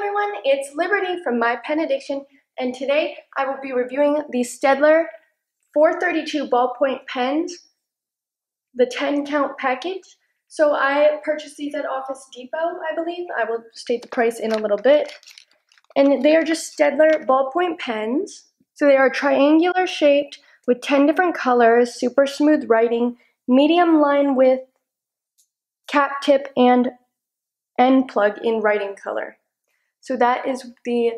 everyone, it's Liberty from My Pen Addiction, and today I will be reviewing the Staedtler 432 ballpoint pens, the 10 count package. So I purchased these at Office Depot, I believe. I will state the price in a little bit. And they are just Staedtler ballpoint pens. So they are triangular shaped with 10 different colors, super smooth writing, medium line width, cap tip, and end plug in writing color. So that is the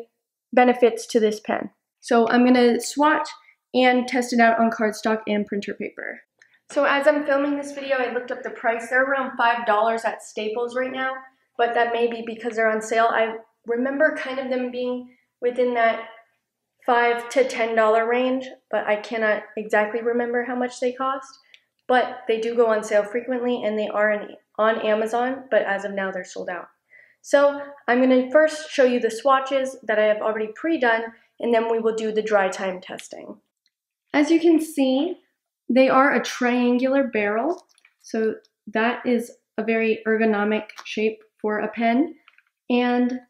benefits to this pen. So I'm gonna swatch and test it out on cardstock and printer paper. So as I'm filming this video, I looked up the price. They're around $5 at Staples right now, but that may be because they're on sale. I remember kind of them being within that 5 to $10 range, but I cannot exactly remember how much they cost. But they do go on sale frequently and they are on Amazon, but as of now they're sold out. So I'm going to first show you the swatches that I have already pre-done, and then we will do the dry time testing. As you can see, they are a triangular barrel, so that is a very ergonomic shape for a pen. And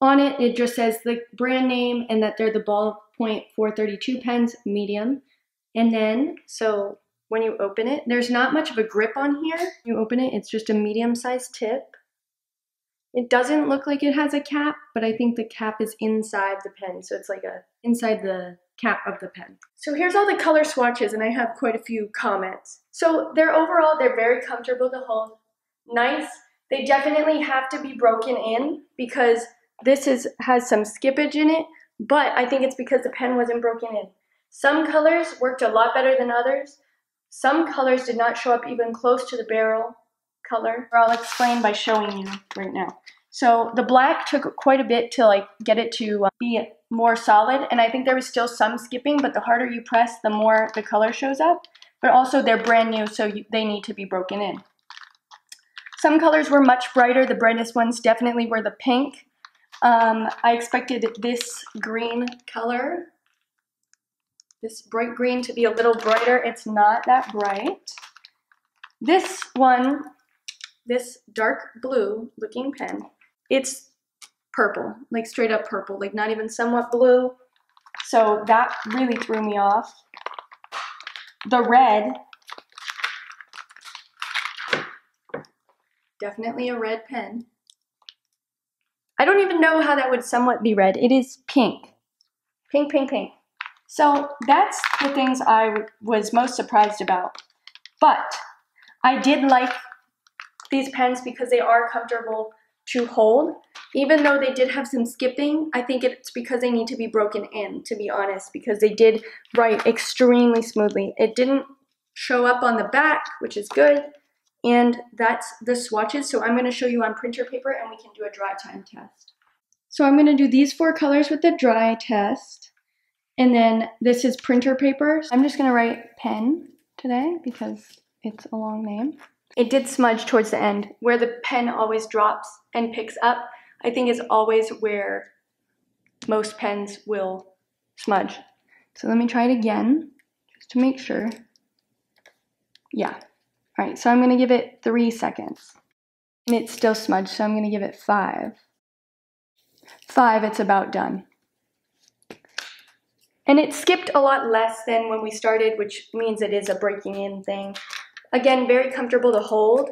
on it, it just says the brand name and that they're the ballpoint 432 pens, medium. And then, so when you open it, there's not much of a grip on here. You open it, it's just a medium-sized tip. It doesn't look like it has a cap, but I think the cap is inside the pen. So it's like a inside the cap of the pen. So here's all the color swatches and I have quite a few comments. So they're overall, they're very comfortable to hold. Nice. They definitely have to be broken in because this is has some skippage in it, but I think it's because the pen wasn't broken in. Some colors worked a lot better than others. Some colors did not show up even close to the barrel color. I'll explain by showing you right now. So the black took quite a bit to like get it to uh, be more solid and I think there was still some skipping but the harder you press the more the color shows up but also they're brand new so you, they need to be broken in. Some colors were much brighter. The brightest ones definitely were the pink. Um, I expected this green color, this bright green to be a little brighter. It's not that bright. This one this dark blue looking pen. It's purple, like straight up purple, like not even somewhat blue. So that really threw me off. The red, definitely a red pen. I don't even know how that would somewhat be red. It is pink. Pink, pink, pink. So that's the things I was most surprised about. But I did like these pens because they are comfortable to hold. Even though they did have some skipping, I think it's because they need to be broken in, to be honest, because they did write extremely smoothly. It didn't show up on the back, which is good, and that's the swatches. So I'm going to show you on printer paper and we can do a dry time test. So I'm going to do these four colors with the dry test, and then this is printer paper. I'm just going to write pen today because it's a long name. It did smudge towards the end. Where the pen always drops and picks up, I think is always where most pens will smudge. So let me try it again, just to make sure. Yeah. All right, so I'm gonna give it three seconds. And it's still smudged, so I'm gonna give it five. Five, it's about done. And it skipped a lot less than when we started, which means it is a breaking in thing. Again, very comfortable to hold.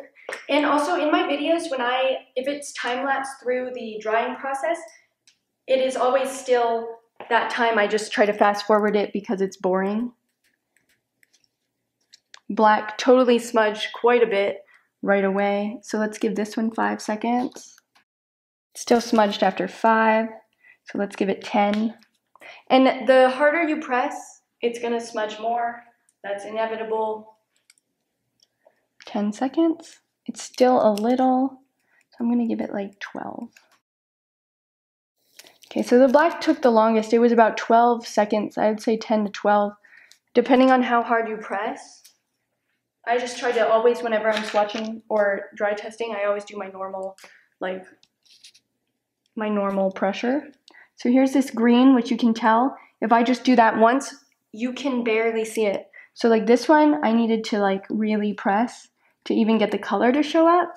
And also in my videos, when I, if it's time lapse through the drying process, it is always still that time. I just try to fast forward it because it's boring. Black totally smudged quite a bit right away. So let's give this one five seconds. Still smudged after five. So let's give it 10. And the harder you press, it's gonna smudge more. That's inevitable. 10 seconds. It's still a little, so I'm gonna give it like 12. Okay, so the black took the longest. It was about 12 seconds. I would say 10 to 12, depending on how hard you press. I just try to always, whenever I'm swatching or dry testing, I always do my normal, like, my normal pressure. So here's this green, which you can tell. If I just do that once, you can barely see it. So like this one, I needed to like really press to even get the color to show up.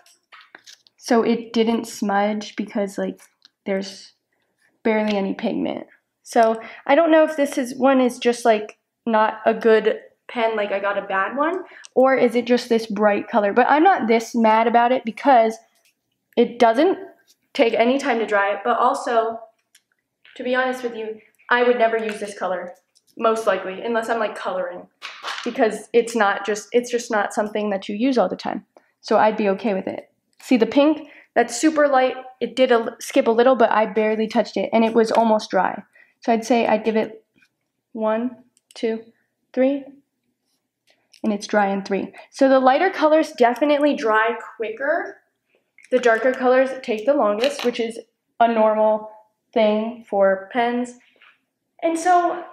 So it didn't smudge because like there's barely any pigment. So I don't know if this is one is just like not a good pen, like I got a bad one, or is it just this bright color? But I'm not this mad about it because it doesn't take any time to dry, it. but also, to be honest with you, I would never use this color, most likely, unless I'm like coloring, because it's not just, it's just not something that you use all the time. So I'd be okay with it. See the pink? That's super light. It did a, skip a little, but I barely touched it, and it was almost dry. So I'd say I'd give it one, two, three, and it's dry in three. So the lighter colors definitely dry quicker. The darker colors take the longest, which is a normal thing for pens. And so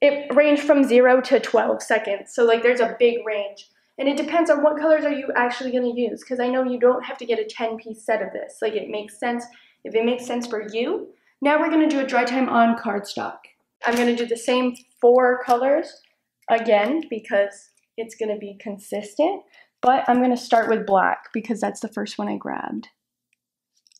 it ranged from zero to 12 seconds. So like there's a big range. And it depends on what colors are you actually going to use because I know you don't have to get a 10 piece set of this. Like it makes sense if it makes sense for you. Now we're going to do a dry time on cardstock. I'm going to do the same four colors again because it's going to be consistent, but I'm going to start with black because that's the first one I grabbed.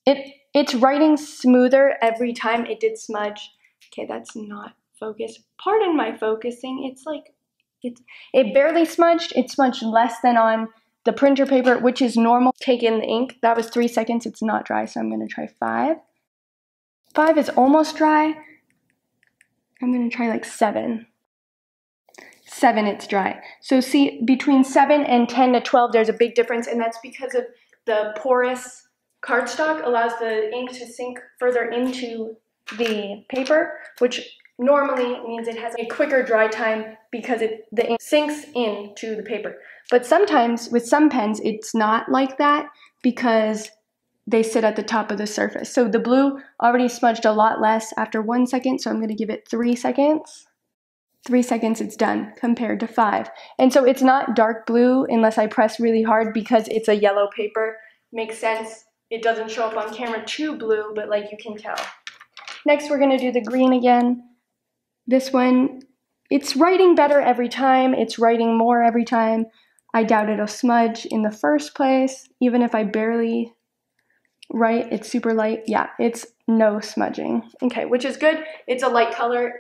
It It's writing smoother every time it did smudge. Okay, that's not focused. Pardon my focusing. It's like it, it barely smudged. It smudged less than on the printer paper, which is normal. Take in the ink. That was three seconds. It's not dry, so I'm going to try five. Five is almost dry. I'm going to try like seven. Seven, it's dry. So see, between seven and 10 to 12, there's a big difference, and that's because of the porous cardstock allows the ink to sink further into the paper, which normally means it has a quicker dry time because it, the ink sinks into the paper. But sometimes with some pens, it's not like that because they sit at the top of the surface. So the blue already smudged a lot less after one second, so I'm gonna give it three seconds. Three seconds, it's done, compared to five. And so it's not dark blue unless I press really hard because it's a yellow paper. Makes sense. It doesn't show up on camera too blue, but like you can tell. Next, we're gonna do the green again. This one, it's writing better every time. It's writing more every time. I doubt it'll smudge in the first place, even if I barely write. It's super light. Yeah, it's no smudging. Okay, which is good. It's a light color.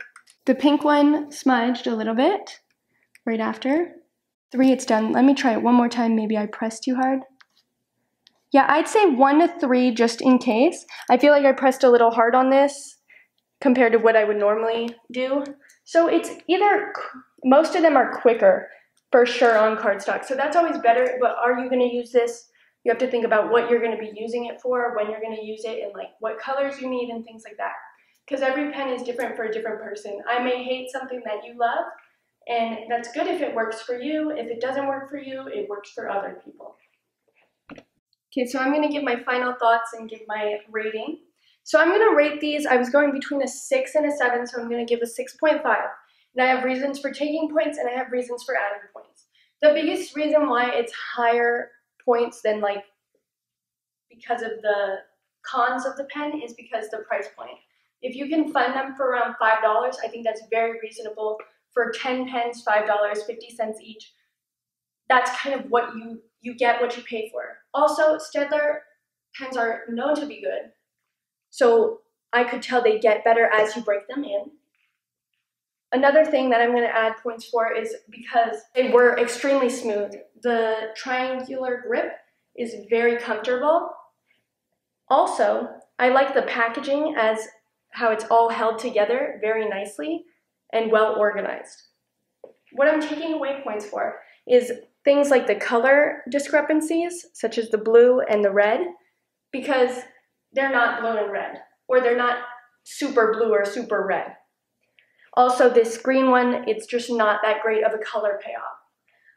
The pink one smudged a little bit right after. Three, it's done. Let me try it one more time. Maybe I pressed too hard. Yeah, I'd say one to three just in case. I feel like I pressed a little hard on this compared to what I would normally do. So it's either, most of them are quicker for sure on cardstock. So that's always better, but are you gonna use this? You have to think about what you're gonna be using it for, when you're gonna use it, and like what colors you need and things like that. Because every pen is different for a different person. I may hate something that you love, and that's good if it works for you. If it doesn't work for you, it works for other people. Okay, so I'm gonna give my final thoughts and give my rating. So I'm going to rate these. I was going between a 6 and a 7, so I'm going to give a 6.5. And I have reasons for taking points and I have reasons for adding points. The biggest reason why it's higher points than like because of the cons of the pen is because the price point. If you can find them for around $5, I think that's very reasonable. For 10 pens, $5, 50 cents each, that's kind of what you, you get what you pay for. Also, Staedtler pens are known to be good. So I could tell they get better as you break them in. Another thing that I'm going to add points for is because they were extremely smooth. The triangular grip is very comfortable. Also, I like the packaging as how it's all held together very nicely and well organized. What I'm taking away points for is things like the color discrepancies, such as the blue and the red, because they're not blue and red, or they're not super blue or super red. Also, this green one, it's just not that great of a color payoff.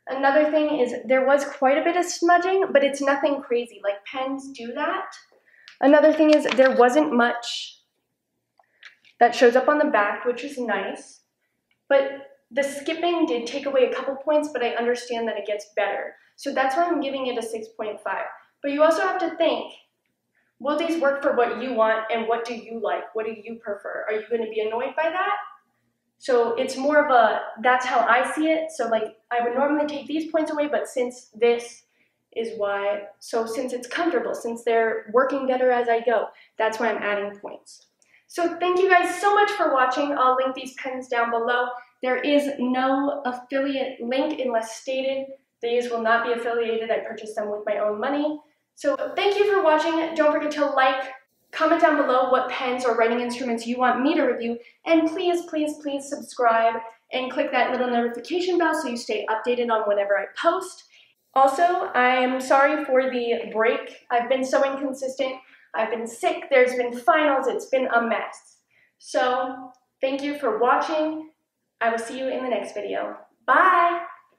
Another thing is there was quite a bit of smudging, but it's nothing crazy. Like pens do that. Another thing is there wasn't much that shows up on the back, which is nice. But the skipping did take away a couple points, but I understand that it gets better. So that's why I'm giving it a 6.5. But you also have to think, will these work for what you want and what do you like? What do you prefer? Are you going to be annoyed by that? So it's more of a, that's how I see it. So like I would normally take these points away, but since this is why, so since it's comfortable, since they're working better as I go, that's why I'm adding points. So thank you guys so much for watching. I'll link these pens down below. There is no affiliate link unless stated. These will not be affiliated. I purchased them with my own money. So thank you for watching. Don't forget to like, comment down below what pens or writing instruments you want me to review, and please, please, please subscribe and click that little notification bell so you stay updated on whenever I post. Also, I'm sorry for the break. I've been so inconsistent. I've been sick, there's been finals, it's been a mess. So, thank you for watching. I will see you in the next video. Bye!